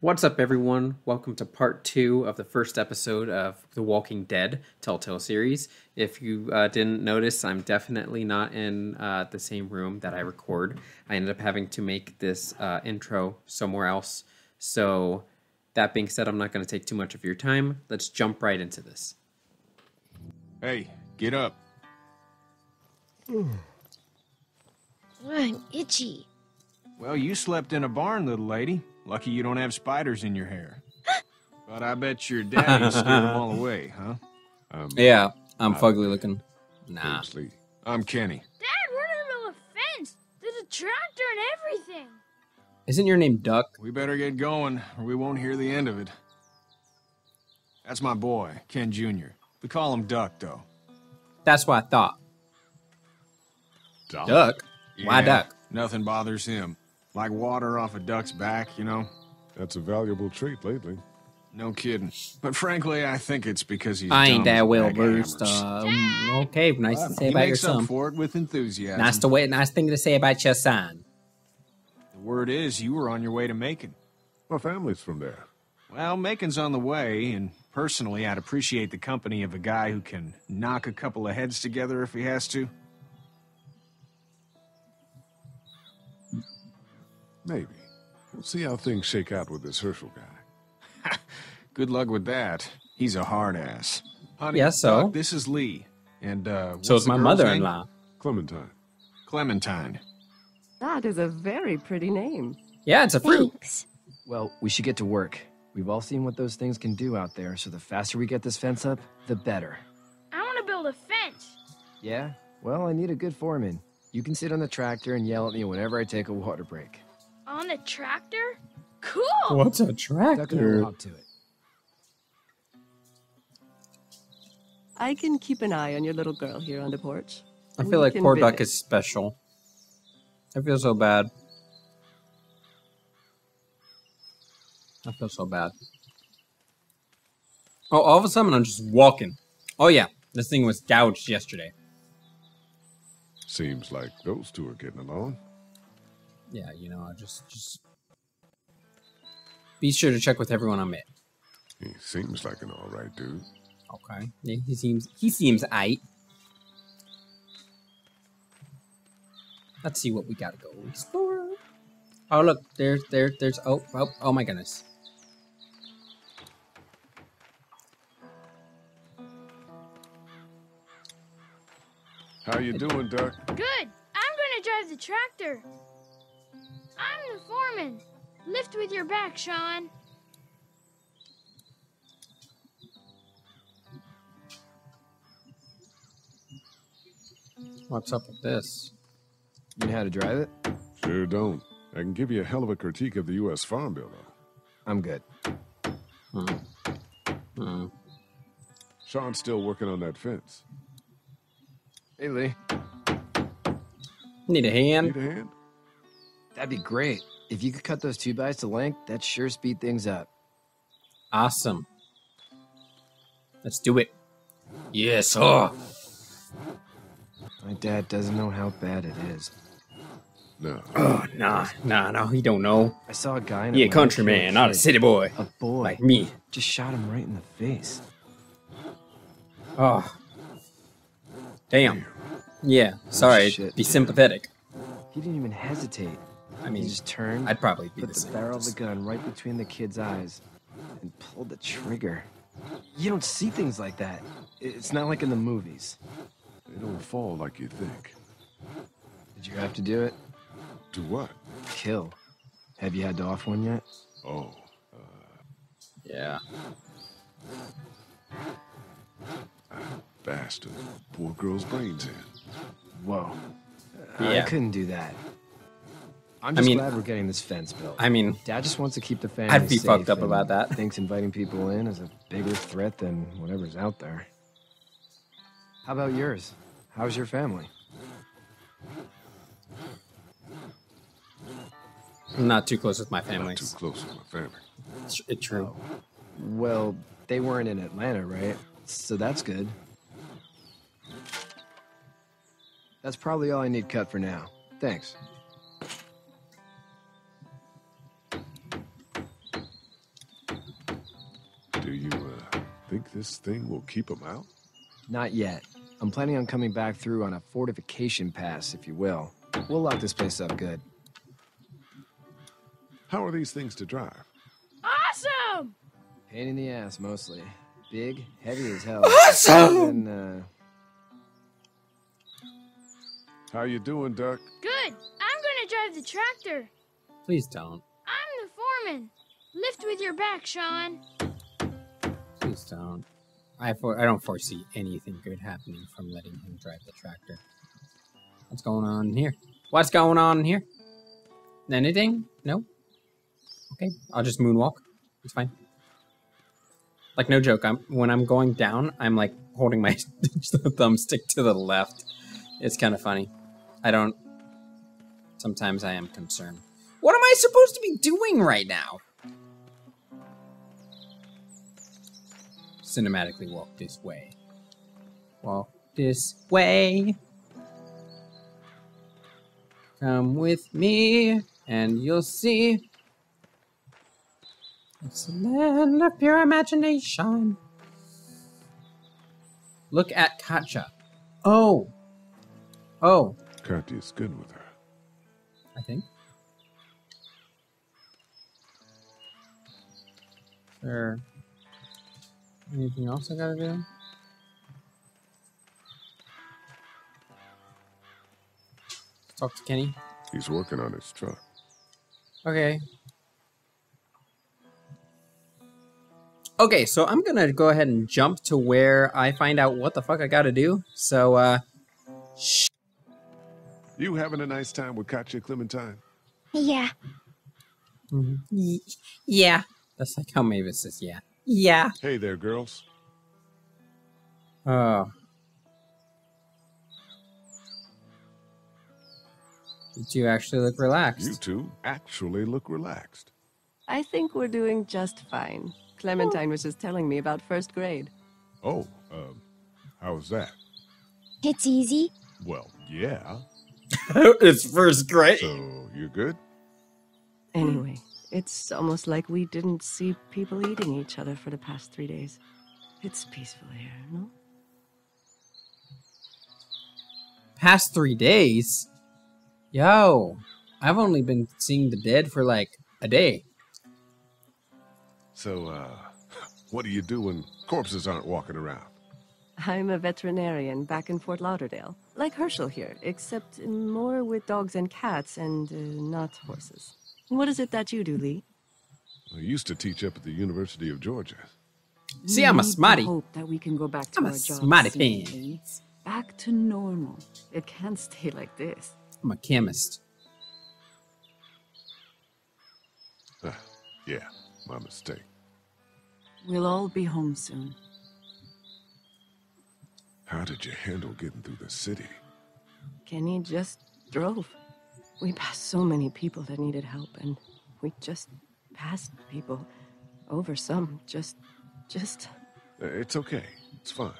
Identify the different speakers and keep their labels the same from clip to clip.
Speaker 1: What's up, everyone? Welcome to part two of the first episode of The Walking Dead Telltale series. If you uh, didn't notice, I'm definitely not in uh, the same room that I record. I ended up having to make this uh, intro somewhere else. So, that being said, I'm not going to take too much of your time. Let's jump right into this.
Speaker 2: Hey, get up.
Speaker 3: I'm itchy.
Speaker 2: Well, you slept in a barn, little lady. Lucky you don't have spiders in your hair. but I bet your daddy scared them all away, huh?
Speaker 4: Um,
Speaker 1: Yeah, I'm fugly looking. Nah.
Speaker 4: James Lee.
Speaker 2: I'm Kenny.
Speaker 3: Dad, we're in the middle of a fence. There's a tractor and everything.
Speaker 1: Isn't your name Duck?
Speaker 2: We better get going, or we won't hear the end of it. That's my boy, Ken Jr. We call him Duck, though.
Speaker 1: That's what I thought.
Speaker 4: Doc.
Speaker 1: Duck? Why Duck?
Speaker 2: Nothing bothers him. Like water off a duck's back, you know?
Speaker 4: That's a valuable trait lately.
Speaker 2: No kidding. But frankly, I think it's because he's
Speaker 1: I ain't
Speaker 2: as
Speaker 1: that
Speaker 2: a
Speaker 1: well
Speaker 2: bag
Speaker 1: versed. Uh, um, okay, nice to say
Speaker 2: he
Speaker 1: about your
Speaker 2: makes up
Speaker 1: son.
Speaker 2: for it with enthusiasm.
Speaker 1: Nice to wait. Nice thing to say about your son.
Speaker 2: The word is you were on your way to Macon.
Speaker 4: My family's from there.
Speaker 2: Well, Macon's on the way, and personally, I'd appreciate the company of a guy who can knock a couple of heads together if he has to.
Speaker 4: Maybe. We'll see how things shake out with this Hershel guy.
Speaker 2: Good luck with that. He's a hard ass. Honey,
Speaker 1: Yes, so?
Speaker 2: Doc, this is Lee, and uh,
Speaker 1: So
Speaker 2: what's
Speaker 1: it's
Speaker 2: the
Speaker 1: my mother-in-law.
Speaker 4: Clementine.
Speaker 2: Clementine.
Speaker 5: That is a very pretty name.
Speaker 1: Yeah, it's a fruit.
Speaker 3: Thanks.
Speaker 6: Well, we should get to work. We've all seen what those things can do out there, so the faster we get this fence up, the better.
Speaker 3: I want to build a fence.
Speaker 6: Yeah? Well, I need a good foreman. You can sit on the tractor and yell at me whenever I take a water break.
Speaker 3: On the tractor? Cool.
Speaker 1: What's a tractor?
Speaker 6: I'll to it.
Speaker 5: I can keep an eye on your little girl here on the porch.
Speaker 1: I
Speaker 5: We
Speaker 1: feel like poor Duck
Speaker 5: visit.
Speaker 1: is special. I feel so bad. I feel so bad. Oh, all of a sudden I'm just walking. Oh yeah, this thing was gouged yesterday.
Speaker 4: Seems like those two are getting along.
Speaker 1: Yeah, you know, I just just be sure to check with everyone I met.
Speaker 4: He seems like an alright dude.
Speaker 1: Okay, yeah, he seems he seems aight. Let's see what we gotta go explore. Oh look, there's there there's oh oh oh my goodness.
Speaker 4: How you doing, Duck?
Speaker 3: Good. I'm going to drive the tractor. I'm the foreman. Lift with your back, Shawn.
Speaker 1: What's up with this?
Speaker 6: You know how to drive it?
Speaker 4: Sure don't. I can give you a hell of a critique of the U.S. Farm Bill, though.
Speaker 6: I'm good.
Speaker 1: Hmm. Hmm.
Speaker 4: Shawn's still working on that fence.
Speaker 6: Hey, Lee.
Speaker 1: Need a hand?
Speaker 4: Need a hand?
Speaker 6: That'd be great. If you could cut those two bys to length, that'd sure speed things up.
Speaker 1: Awesome. Let's do it. Yes, oh.
Speaker 6: My dad doesn't know how bad it is.
Speaker 4: No.
Speaker 1: Oh, nah, nah, no, he don't know.
Speaker 6: I saw a guy in
Speaker 1: He a
Speaker 6: Atlanta
Speaker 1: countryman, not a city boy.
Speaker 6: A boy.
Speaker 1: Like me.
Speaker 6: Just shot him right in the face.
Speaker 1: Oh. Damn. Yeah, sorry,
Speaker 6: Shit.
Speaker 1: be sympathetic.
Speaker 6: He didn't even hesitate.
Speaker 1: I
Speaker 6: He
Speaker 1: mean,
Speaker 6: just turned,
Speaker 1: I'd probably be
Speaker 6: put
Speaker 1: the
Speaker 6: the
Speaker 1: same.
Speaker 6: barrel of the gun right between the kid's eyes, and pulled the trigger. You don't see things like that. It's not like in the movies.
Speaker 4: They don't fall like you think.
Speaker 6: Did you have to do it?
Speaker 4: Do what?
Speaker 6: Kill. Have you had to off one yet?
Speaker 4: Oh, uh,
Speaker 1: Yeah.
Speaker 4: bastard. Poor girl's brains in.
Speaker 6: Whoa.
Speaker 1: Yeah.
Speaker 6: I couldn't do that. I'm
Speaker 1: I
Speaker 6: just
Speaker 1: mean-
Speaker 6: glad we're getting this fence built.
Speaker 1: I mean,
Speaker 6: Dad just wants to keep the family
Speaker 1: I'd be
Speaker 6: safe
Speaker 1: fucked up about that.
Speaker 6: Thinks inviting people in is a bigger threat than whatever's out there. How about yours? How's your family?
Speaker 1: I'm not too close with my family.
Speaker 4: Not
Speaker 1: family.
Speaker 4: too close with my family.
Speaker 1: It's, it's true.
Speaker 6: Well, they weren't in Atlanta, right? So that's good. That's probably all I need cut for now. Thanks.
Speaker 4: Think this thing will keep them out?
Speaker 6: Not yet. I'm planning on coming back through on a fortification pass, if you will. We'll lock this place up good.
Speaker 4: How are these things to drive?
Speaker 3: Awesome!
Speaker 6: Pain in the ass, mostly. Big, heavy as hell.
Speaker 1: Awesome!
Speaker 6: And, uh,
Speaker 4: How you doing, Duck?
Speaker 3: Good. I'm gonna drive the tractor.
Speaker 1: Please don't.
Speaker 3: I'm the foreman. Lift with your back,
Speaker 1: Shawn. Don't. I for I don't foresee anything good happening from letting him drive the tractor. What's going on here? What's going on here? Anything? No. Okay, I'll just moonwalk. It's fine. Like no joke. I'm when I'm going down, I'm like holding my thumbstick to the left. It's kind of funny. I don't. Sometimes I am concerned. What am I supposed to be doing right now? Cinematically walk this way. Walk this way. Come with me, and you'll see. It's a land of pure imagination. Look at Katjaa. Oh. Oh,
Speaker 4: Katjaa's good with her.
Speaker 1: I think. There anything else I gotta do? Talk to Kenny.
Speaker 4: He's working on his truck.
Speaker 1: Okay. Okay, so I'm gonna go ahead and jump to where I find out what the fuck I gotta do. So, uh, sh-
Speaker 4: You having a nice time with Katjaa Clementine?
Speaker 3: Yeah.
Speaker 1: Y- yeah. That's like how Mavis says, yeah. Yeah.
Speaker 4: Hey there, girls.
Speaker 1: Oh. You actually look relaxed.
Speaker 4: You two actually look relaxed.
Speaker 5: I think we're doing just fine. Clementine was just telling me about first grade.
Speaker 4: Oh, um, how's that?
Speaker 3: It's easy.
Speaker 4: Well, yeah.
Speaker 1: it's first grade.
Speaker 4: So, you're good?
Speaker 5: Anyway, it's almost like we didn't see people eating each other for the past three days. It's peaceful here, no?
Speaker 1: Past three days? Yo, I've only been seeing the dead for like a day.
Speaker 4: So, uh, what do you do when corpses aren't walking around?
Speaker 5: I'm a veterinarian back in Fort Lauderdale, like Hershel here, except more with dogs and cats and uh, not horses. What is it that you do, Lee?
Speaker 4: I used to teach up at the University of Georgia.
Speaker 1: See, I'm a
Speaker 7: We need to
Speaker 1: smarty.
Speaker 7: Hope that we can go back to
Speaker 1: I'm
Speaker 7: our jobs
Speaker 1: smarty
Speaker 7: soon, Back to normal. It can't stay like this.
Speaker 1: I'm a chemist.
Speaker 4: Ah, yeah, my mistake.
Speaker 7: We'll all be home soon.
Speaker 4: How did you handle getting through the city?
Speaker 5: Kenny just drove. We passed so many people that needed help, and we just passed people over some. Just, just.
Speaker 4: Uh, It's okay. It's fine.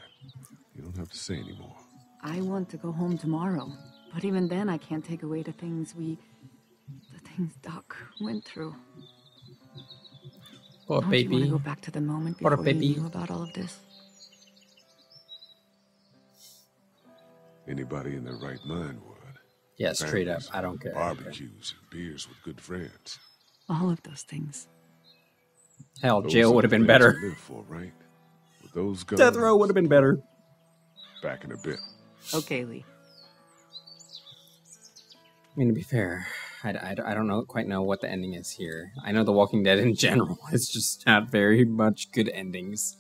Speaker 4: You don't have to say anymore.
Speaker 7: I want to go home tomorrow, but even then, I can't take away the things we, the things Duck went through.
Speaker 1: Poor
Speaker 7: Don't you want
Speaker 1: baby.
Speaker 7: to go back to the moment
Speaker 1: Poor baby.
Speaker 7: you knew about all of this?
Speaker 4: Anybody in their right mind would.
Speaker 1: Yeah, straight up.
Speaker 4: Families,
Speaker 1: I don't care. I don't care.
Speaker 4: Barbecues and beers with good friends.
Speaker 7: All of those things.
Speaker 1: Hell,
Speaker 4: Those
Speaker 1: jail would have been better.
Speaker 4: for, right? With those guns.
Speaker 1: Death row would have been better.
Speaker 4: Back in a bit.
Speaker 5: Okay, Lee.
Speaker 1: I mean, to be fair, I, I, I don't know quite know what the ending is here. I know The Walking Dead in general is just not very much good endings.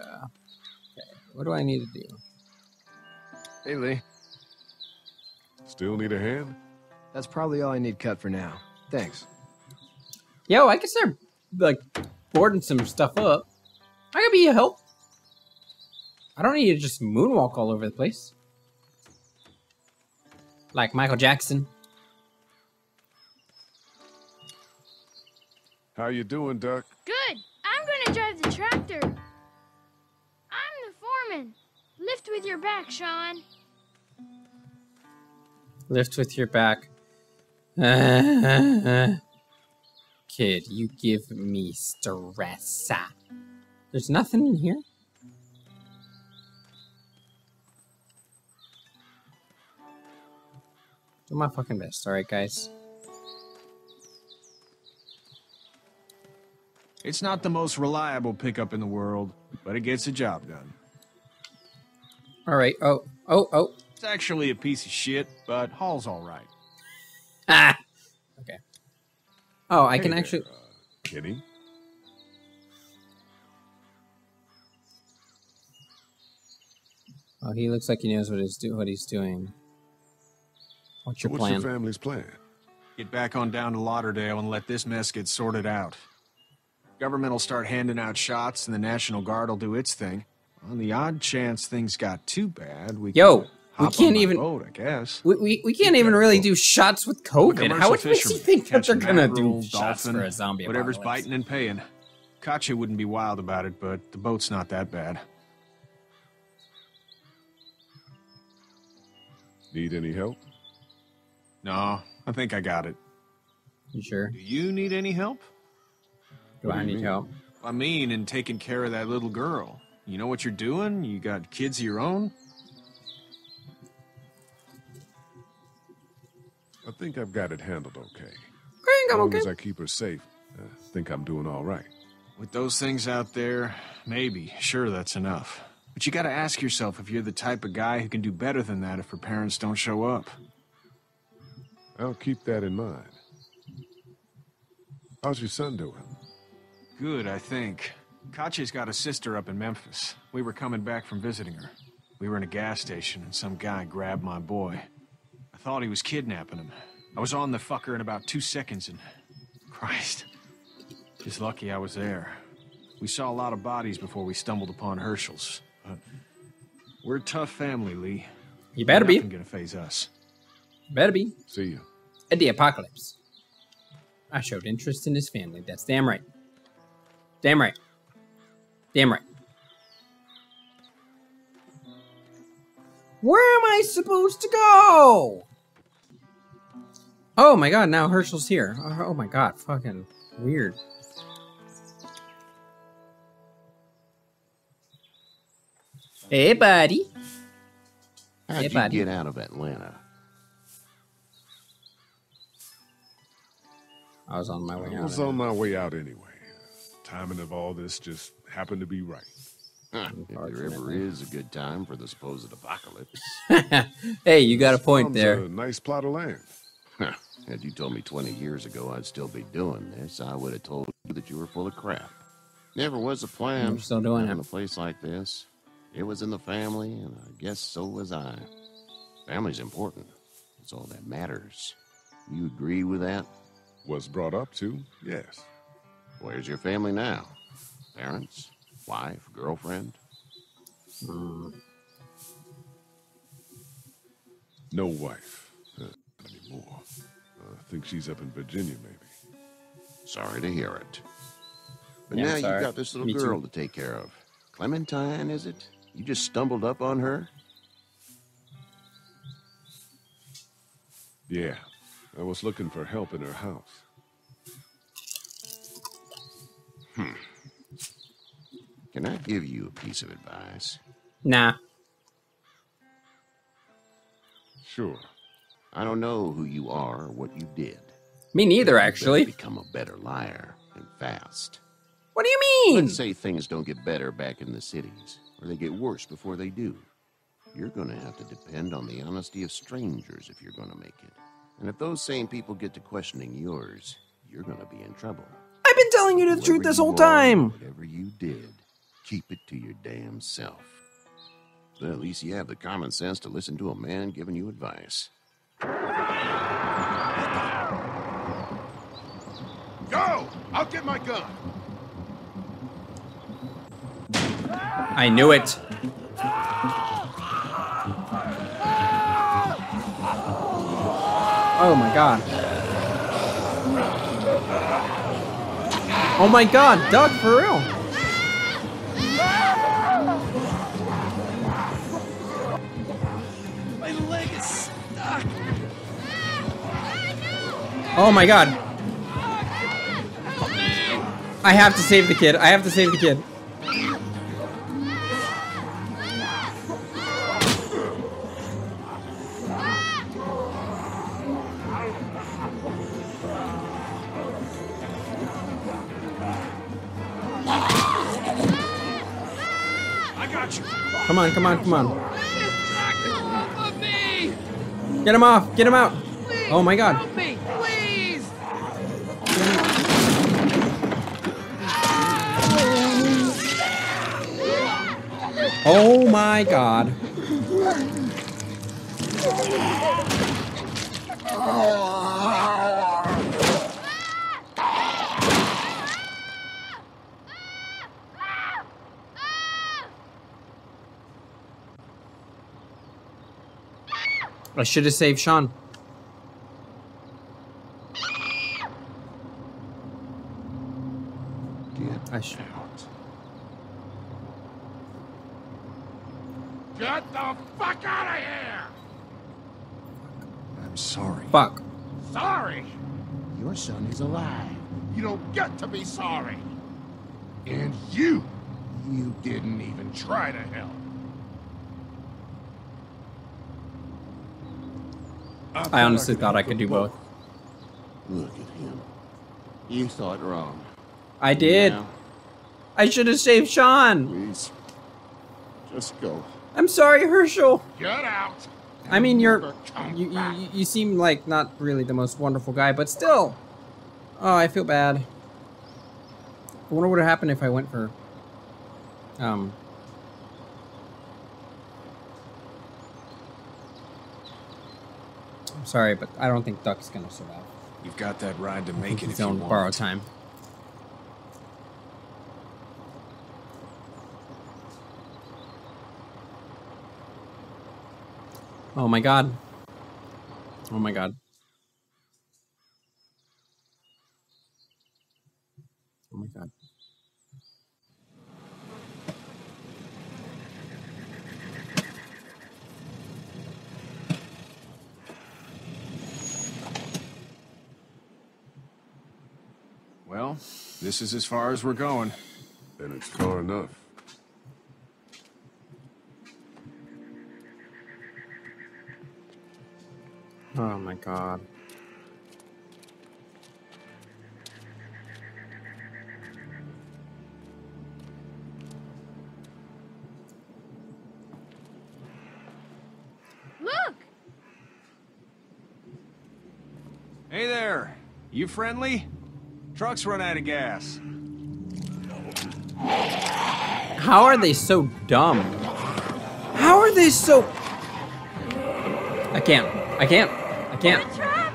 Speaker 1: Uh, okay, what do I need to do?
Speaker 6: Hey, Lee.
Speaker 4: Still need a hand?
Speaker 6: That's probably all I need cut for now. Thanks.
Speaker 1: Yo, I can start like boarding some stuff up. I could be a help. I don't need to just moonwalk all over the place. Like Michael Jackson.
Speaker 4: How you doing, Duck?
Speaker 3: Good. I'm gonna drive the tractor. I'm the foreman. Lift with your back, Shawn.
Speaker 1: Lift with your back. Kid, you give me stress. There's nothing in here? Do my fucking best, alright, guys?
Speaker 2: It's not the most reliable pickup in the world, but it gets the job done.
Speaker 1: Alright, oh, oh, oh.
Speaker 2: It's actually a piece of shit, but Hall's all right.
Speaker 1: Ah! Okay. Oh, I
Speaker 4: Hey
Speaker 1: can
Speaker 4: there,
Speaker 1: actually.
Speaker 4: uh, Kenny?
Speaker 1: Oh, he looks like he knows what he's do what he's doing. What's
Speaker 4: So
Speaker 1: your
Speaker 4: what's
Speaker 1: plan?
Speaker 4: your family's plan?
Speaker 2: Get back on down to Lauderdale and let this mess get sorted out. Government will start handing out shots, and the National Guard will do its thing. On the odd chance things got too bad, we
Speaker 1: Yo,
Speaker 2: can
Speaker 1: we can't even-
Speaker 2: boat, I guess.
Speaker 1: We, we, we can't even really do shots with COVID.
Speaker 2: Commercial
Speaker 1: How makes you
Speaker 2: fisherman,
Speaker 1: think that they're gonna do shots
Speaker 2: dolphin,
Speaker 1: for a zombie
Speaker 2: Whatever's
Speaker 1: apocalypse?
Speaker 2: biting and paying. Katjaa wouldn't be wild about it, but the boat's not that bad.
Speaker 4: Need any help?
Speaker 2: No, I think I got it.
Speaker 1: You sure?
Speaker 2: Do you need any help?
Speaker 1: Do
Speaker 4: What do
Speaker 1: I
Speaker 4: you
Speaker 1: need
Speaker 4: mean?
Speaker 1: help?
Speaker 2: I mean, in taking care of that little girl. You know what you're doing? You got kids of your own?
Speaker 4: I think I've got it handled okay.
Speaker 1: I think
Speaker 4: As
Speaker 1: I'm
Speaker 4: long
Speaker 1: okay.
Speaker 4: as I keep her safe, I think I'm doing all right.
Speaker 2: With those things out there, maybe, sure, that's enough. But you gotta ask yourself if you're the type of guy who can do better than that if her parents don't show up.
Speaker 4: I'll keep that in mind. How's your son doing?
Speaker 2: Good, I think. Katjaa's got a sister up in Memphis. We were coming back from visiting her. We were in a gas station and some guy grabbed my boy. I thought he was kidnapping him. I was on the fucker in about two seconds and. Christ. Just lucky I was there. We saw a lot of bodies before we stumbled upon Hershel's. But we're a tough family, Lee.
Speaker 1: You better be.
Speaker 2: Nothing gonna phase us.
Speaker 1: Better be.
Speaker 4: See you.
Speaker 1: At the apocalypse. I showed interest in his family. That's damn right. Damn right. Damn right. Where am I supposed to go? Oh my god, now Hershel's here. Oh oh my god, fucking weird. Hey, buddy.
Speaker 8: How'd
Speaker 1: Hey,
Speaker 8: you
Speaker 1: buddy.
Speaker 8: get out of Atlanta?
Speaker 1: I was on my way
Speaker 4: I
Speaker 1: out.
Speaker 4: was on my way out anyway. Timing of all this just happened to be right.
Speaker 8: Huh, if there ever is a good time for the supposed apocalypse.
Speaker 1: hey, you got a point
Speaker 4: Farm's
Speaker 1: there.
Speaker 4: A nice plot of land.
Speaker 8: Huh, Had you told me 20 years ago I'd still be doing this, I would have told you that you were full of crap. Never was a plan.
Speaker 1: I'm still doing it.
Speaker 8: in a place like this. It was in the family, and I guess so was I. Family's important. It's all that matters. You agree with that?
Speaker 4: Was brought up to, yes.
Speaker 8: Where's your family now? Parents? Wife? Girlfriend?
Speaker 4: No wife. Not anymore. I think she's up in Virginia, maybe.
Speaker 8: Sorry to hear it. But
Speaker 1: Yeah,
Speaker 8: now you've got this little
Speaker 1: Me too.
Speaker 8: girl to take care of. Clementine, is it? You just stumbled up on her?
Speaker 4: Yeah. I was looking for help in her house. Hmm.
Speaker 8: Can I give you a piece of advice?
Speaker 1: Nah.
Speaker 4: Sure.
Speaker 8: I don't know who you are or what you did.
Speaker 1: Me neither,
Speaker 8: You
Speaker 1: actually.
Speaker 8: Become a better liar and fast.
Speaker 1: What do you mean?
Speaker 8: Let's say things don't get better back in the cities, or they get worse before they do. You're going to have to depend on the honesty of strangers if you're going to make it. And if those same people get to questioning yours, you're going to be in trouble.
Speaker 1: I've been telling you the truth this whole
Speaker 8: are,
Speaker 1: time.
Speaker 8: Whatever you did, keep it to your damn self. But at least you have the common sense to listen to a man giving you advice.
Speaker 4: Go! I'll get my gun!
Speaker 1: I knew it. Oh my god. Oh my god, Doug, for real.
Speaker 6: My leg is stuck.
Speaker 1: Oh my god. I have to save the kid. I have to save the kid. Come on, come on, come on. Get him off! Get him out! Oh my god. Oh my god. I should have saved Shawn.
Speaker 8: Get
Speaker 1: I should.
Speaker 8: out.
Speaker 9: Get the fuck out of here!
Speaker 2: I'm sorry.
Speaker 1: Fuck.
Speaker 9: Sorry!
Speaker 8: Your son is alive.
Speaker 9: You don't get to be sorry! And you, you didn't even try to help.
Speaker 1: I honestly thought I could do both.
Speaker 8: Look at him. You thought wrong.
Speaker 1: I did.
Speaker 8: Now,
Speaker 1: I should have saved Shawn.
Speaker 8: please, just go.
Speaker 1: I'm sorry, Hershel.
Speaker 9: Get out!
Speaker 1: I mean, you're you, you you seem like not really the most wonderful guy, but still. Oh, I feel bad. I wonder what would happen if I went for um I'm sorry, but I don't think Duck's gonna survive.
Speaker 2: You've got that ride to make it
Speaker 1: he's
Speaker 2: if you
Speaker 1: on
Speaker 2: want.
Speaker 1: borrowed time. Oh my god. Oh my god. Oh my god.
Speaker 2: Well, this is as far as we're going.
Speaker 4: And it's far enough.
Speaker 1: Oh my god.
Speaker 3: Look!
Speaker 2: Hey there. You friendly? Truck's run out of gas.
Speaker 1: How are they so dumb? How are they so I can't. I can't. I can't.
Speaker 3: We're trapped!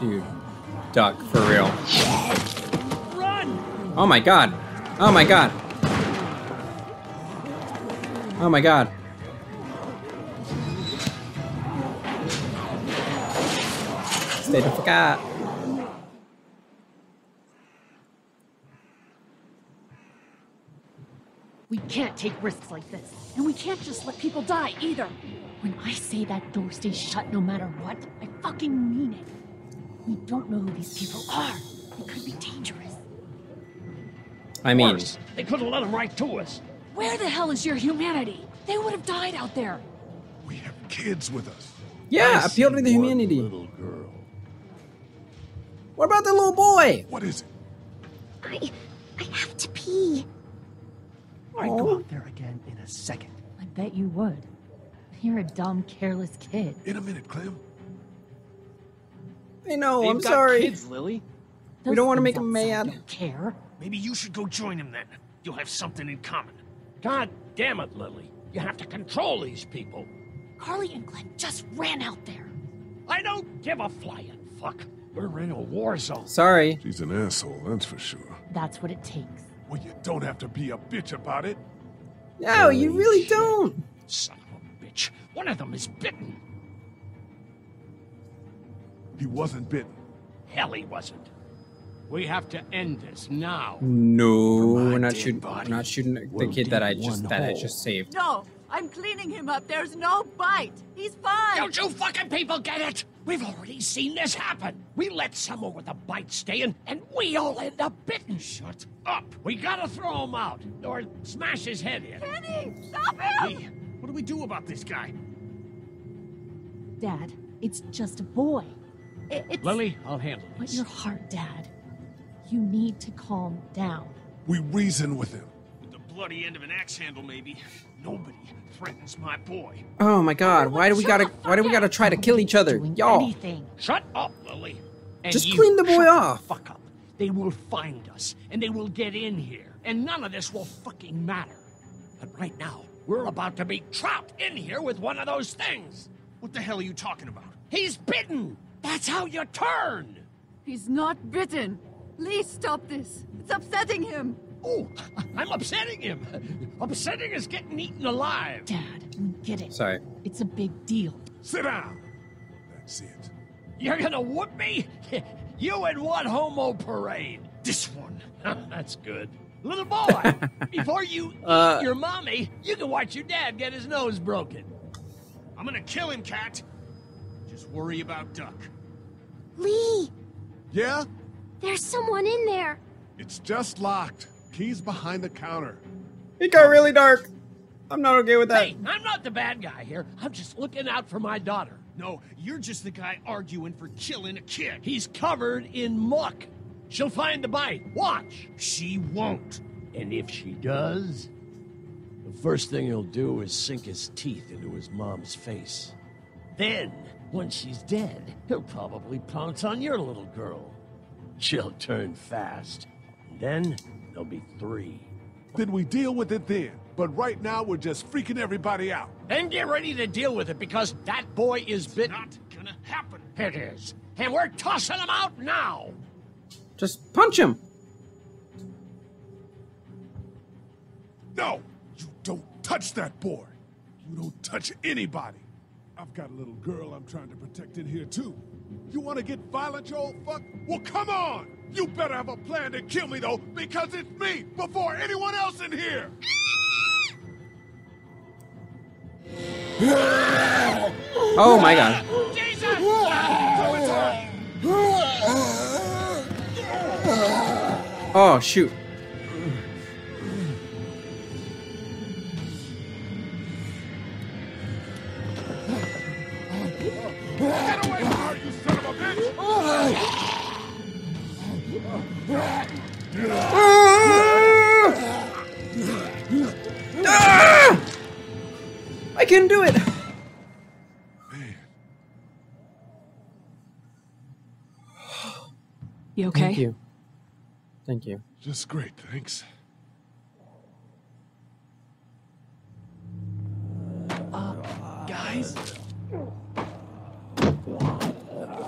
Speaker 1: Dude. Duck, for real. Oh my god. Oh my god. Oh my god. Stay the fuck.
Speaker 10: We can't take risks like this. And we can't just let people die either. When I say that door stays shut no matter what, I fucking mean it. We don't know who these people are. It could be dangerous.
Speaker 1: I mean,
Speaker 9: They could have let them right to us.
Speaker 10: Where the hell is your humanity? They would have died out there.
Speaker 4: We have kids with us.
Speaker 1: yeah,
Speaker 4: I
Speaker 1: appeal to the humanity.
Speaker 4: Little girl.
Speaker 1: What about the little boy?
Speaker 4: What is it?
Speaker 10: I. I have to pee.
Speaker 9: I'd go out there again in a second.
Speaker 10: I bet you would. You're a dumb, careless kid.
Speaker 4: In a minute, Clem.
Speaker 1: I know, I'm
Speaker 9: They've got
Speaker 1: sorry.
Speaker 9: kids, Lilly.
Speaker 1: We don't wanna make
Speaker 10: things
Speaker 1: him
Speaker 10: outside
Speaker 1: mad.
Speaker 10: Don't care.
Speaker 11: Maybe you should go join him then. You'll have something in common.
Speaker 9: God damn it, Lilly. You have to control these people.
Speaker 10: Carley and Glenn just ran out there.
Speaker 9: I don't give a flying fuck. We're in a war zone.
Speaker 1: Sorry.
Speaker 4: She's an asshole, that's for sure.
Speaker 10: That's what it takes.
Speaker 4: Well, you don't have to be a bitch about it.
Speaker 1: No, you really don't.
Speaker 9: Son of a bitch. One of them is bitten.
Speaker 4: He wasn't bitten.
Speaker 9: Hell, he wasn't. We have to end this now.
Speaker 1: No, we're not
Speaker 9: dead
Speaker 1: shooting. We're not shooting the
Speaker 9: we'll
Speaker 1: kid that I just
Speaker 9: one
Speaker 1: that I just saved.
Speaker 12: No, I'm cleaning him up. There's no bite. He's fine.
Speaker 9: Don't you fucking people get it? We've already seen this happen. We let someone with a bite stay in, and we all end up bitten. Shut up. We gotta throw him out, or smash his head in.
Speaker 12: Kenny, stop him!
Speaker 11: Hey, what do we do about this guy?
Speaker 10: Dad, it's just a boy. It, it's
Speaker 9: Lilly, I'll handle
Speaker 10: it.
Speaker 9: But
Speaker 10: your heart, Dad. You need to calm down.
Speaker 4: We reason with him.
Speaker 11: With the bloody end of an axe handle, maybe. Nobody threatens my boy.
Speaker 1: Oh my god, why do we gotta why do we gotta try to kill each other? Y'all.
Speaker 9: Shut up, Lilly. And
Speaker 1: Just clean the boy
Speaker 9: shut
Speaker 1: off.
Speaker 9: fuck up. They will find us, and they will get in here, and none of this will fucking matter. But right now, we're about to be trapped in here with one of those things.
Speaker 11: What the hell are you talking about?
Speaker 9: He's bitten. That's how you turn.
Speaker 12: He's not bitten. Please stop this. It's upsetting him.
Speaker 9: Oh, I'm upsetting him. Upsetting is getting eaten alive.
Speaker 10: Dad, we get it.
Speaker 1: Sorry.
Speaker 10: It's a big deal.
Speaker 4: Sit down. That's it.
Speaker 9: You're gonna whoop me? You and what homo parade? This one. That's good. Little boy, before you
Speaker 1: Uh,
Speaker 9: eat your mommy, you can watch your dad get his nose broken.
Speaker 11: I'm gonna kill him, Cat. Just worry about Duck.
Speaker 3: Lee,
Speaker 4: Yeah?
Speaker 3: there's someone in there.
Speaker 4: It's just locked. Key's behind the counter.
Speaker 1: It got really dark. I'm not okay with that.
Speaker 9: Hey, I'm not the bad guy here. I'm just looking out for my daughter.
Speaker 11: No, you're just the guy arguing for killing a kid.
Speaker 9: He's covered in muck. She'll find the bite. Watch.
Speaker 11: She won't.
Speaker 9: And if she does, the first thing he'll do is sink his teeth into his mom's face. Then, when she's dead, he'll probably pounce on your little girl. She'll turn fast. And then there'll be three.
Speaker 4: Then we deal with it then. But right now, we're just freaking everybody out.
Speaker 9: Then get ready to deal with it because that boy is bitten.
Speaker 11: Not gonna happen.
Speaker 9: It is. And we're tossing him out now.
Speaker 1: Just punch him.
Speaker 4: No! You don't touch that boy. You don't touch anybody. I've got a little girl I'm trying to protect in here, too. You want to get violent, you old fuck? Well, come on! You better have a plan to kill me, though, because it's me before anyone else in here!
Speaker 1: Oh my god. Oh shoot. Can do it.
Speaker 5: You okay?
Speaker 1: Thank you. Thank you.
Speaker 4: Just great, thanks.
Speaker 6: Guys?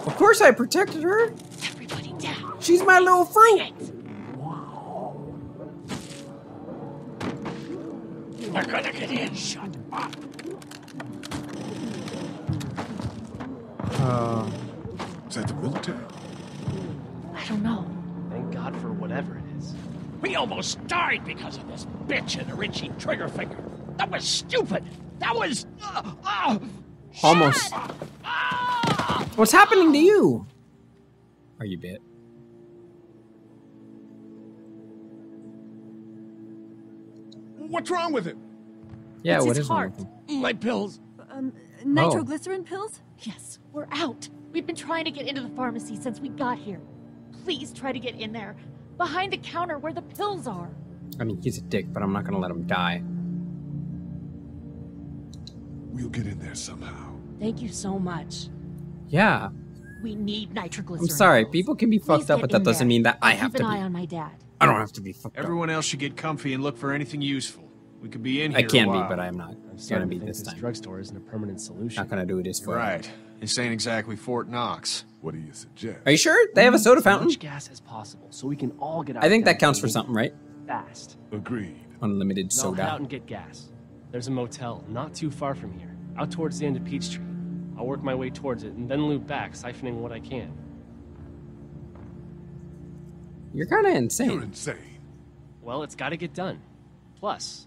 Speaker 1: Of course I protected her.
Speaker 10: Everybody down.
Speaker 1: She's my little fruit.
Speaker 9: They're gonna get in. Shut
Speaker 1: Uh,
Speaker 4: Is that the military?
Speaker 10: I don't know.
Speaker 6: Thank God for whatever it is.
Speaker 9: We almost died because of this bitch and her itchy trigger finger. That was stupid. That was. Uh, uh,
Speaker 1: almost.
Speaker 9: ah!
Speaker 1: What's happening to you? Are you bit?
Speaker 4: What's wrong with it?
Speaker 1: Yeah,
Speaker 10: It's
Speaker 1: what
Speaker 10: his
Speaker 1: is wrong with him?
Speaker 9: My pills.
Speaker 12: Um, Oh. nitroglycerin pills?
Speaker 10: Yes, we're out. We've been trying to get into the pharmacy since we got here. Please try to get in there. Behind the counter where the pills are.
Speaker 1: I mean, he's a dick, but I'm not gonna let him die.
Speaker 4: We'll get in there somehow.
Speaker 10: Thank you so much.
Speaker 1: Yeah,
Speaker 10: We need nitroglycerin.
Speaker 1: I'm sorry.
Speaker 10: pills.
Speaker 1: People can be
Speaker 10: Please
Speaker 1: fucked up, but that doesn't
Speaker 10: there.
Speaker 1: mean that I have
Speaker 10: Keep
Speaker 1: have
Speaker 10: an
Speaker 1: to
Speaker 10: eye on my dad.
Speaker 1: I don't have to be fucked up.
Speaker 2: Everyone else should get comfy and look for anything useful. We could be in here.
Speaker 1: I can
Speaker 2: a
Speaker 1: be, but I'm not
Speaker 6: I'm
Speaker 1: gonna be
Speaker 6: to think
Speaker 1: this
Speaker 6: this
Speaker 1: time.
Speaker 6: drugstore isn't a permanent solution.
Speaker 1: Not gonna do this for
Speaker 2: Right. This ain't exactly Fort Knox.
Speaker 4: What do you suggest?
Speaker 1: Are you sure they have a soda
Speaker 6: As
Speaker 1: fountain?
Speaker 6: much gas as possible, so we can all get out.
Speaker 1: I think that counts for something, right?
Speaker 6: Fast.
Speaker 4: Agreed.
Speaker 1: Unlimited
Speaker 6: And I'll out
Speaker 1: soda.
Speaker 6: and get gas. There's a motel not too far from here, out towards the end of Peachtree. I'll work my way towards it and then loop back, siphoning what I can.
Speaker 1: You're kind of insane.
Speaker 4: You're
Speaker 1: insane.
Speaker 4: insane.
Speaker 6: Well, it's got to get done. Plus,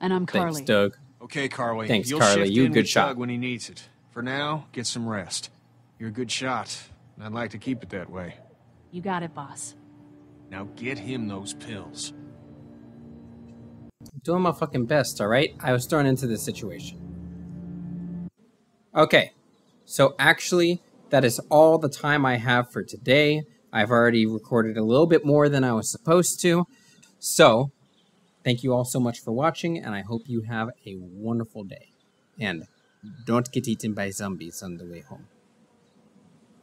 Speaker 10: And I'm Carley.
Speaker 1: Thanks, Doug.
Speaker 2: Okay, Carley.
Speaker 1: Thanks,
Speaker 2: You'll
Speaker 1: Carley.
Speaker 2: shift
Speaker 1: You
Speaker 2: in
Speaker 1: good
Speaker 2: with
Speaker 1: shot.
Speaker 2: Doug when he needs it. For now, get some rest. You're a good shot, and I'd like to keep it that way.
Speaker 10: You got it, boss.
Speaker 2: Now get him those pills.
Speaker 1: doing my fucking best, all right? I was thrown into this situation. Okay, so actually, that is all the time I have for today. I've already recorded a little bit more than I was supposed to. So, thank you all so much for watching, and I hope you have a wonderful day. And don't get eaten by zombies on the way home.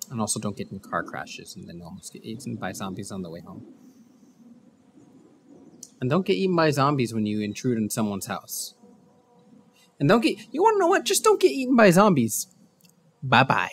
Speaker 1: And also, don't get in car crashes and then almost get eaten by zombies on the way home. And don't get eaten by zombies when you intrude in someone's house. And don't get, you wanna know what? Just don't get eaten by zombies. Bye bye.